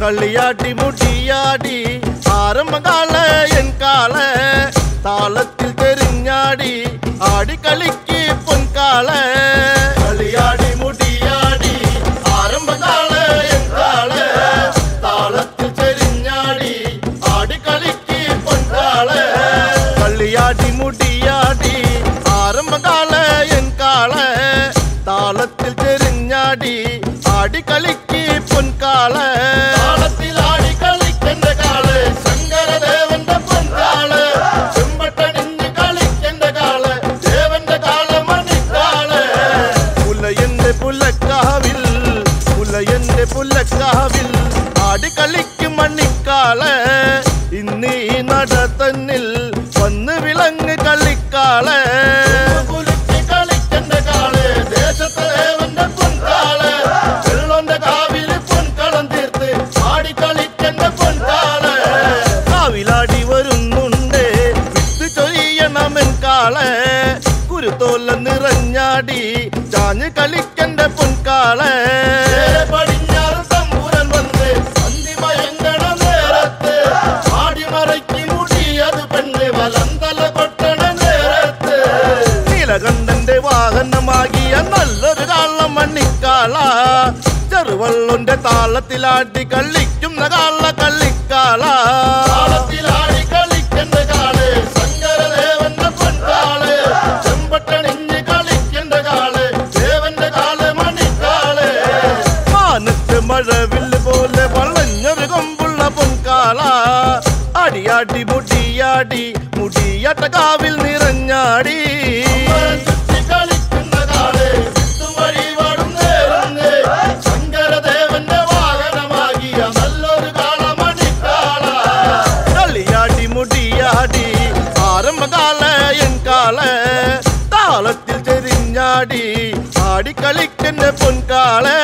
களியாட்டி முட்டியாடி ஆரம்பகால என் கால தாளத்தில் தெரிஞ்சாடி ஆடி களிக்கு பொன்கால களியாடி முட்டியாடி ஆரம்பகால என் கால தாளத்தில் தெரிஞ்சாடி ஆடி களிக்கு பொன்கால களியாடி தாளத்தில் தெரிஞ்சாடி ஆடி கலிக்கு பொன்கால. தாளத்தில் ஆடி கலிக்கின்ற கால. சங்கர தேவந்த பொன்கால. செம்பட்டடிந்து கலிக்கின்ற கால. தேவந்த கால மணிக்கால. புல என்று புலக்காவில் புல என்று புலக்காவில் ஆடி கலிக்கு மணிக்கால. ചാഞ്ഞ് കളിക്കണ്ട പൊൻകാള് പടിഞ്ഞാറ് തമ്പൂരൻ വന്ന് അന്തി മയങ്ങണ നേരത്ത് ആടി മറയ്ക്ക് മുടിയത് പെണ്ണ് വലന്തല കൊട്ടണ നേരത്ത് നീലകണ്ഠന്റെ വാഹനമാകിയ നല്ലൊരു കാളം മണ്ണിക്കാള ചെറുവള്ളൊന്റെ താളത്തിലാട്ടി കളിക്കുന്ന കാള കളിക്കാള നിറവിൽ പോലെ വളഞ്ഞൊരു കൊമ്പുള്ള പൊങ്കാള അടിയാടി മുടിയാടി മുടിയാട്ട കാവിൽ നിറഞ്ഞാടി. കളിക്കുന്ന കാളെ താളത്തിൽ പൊൻകാളേ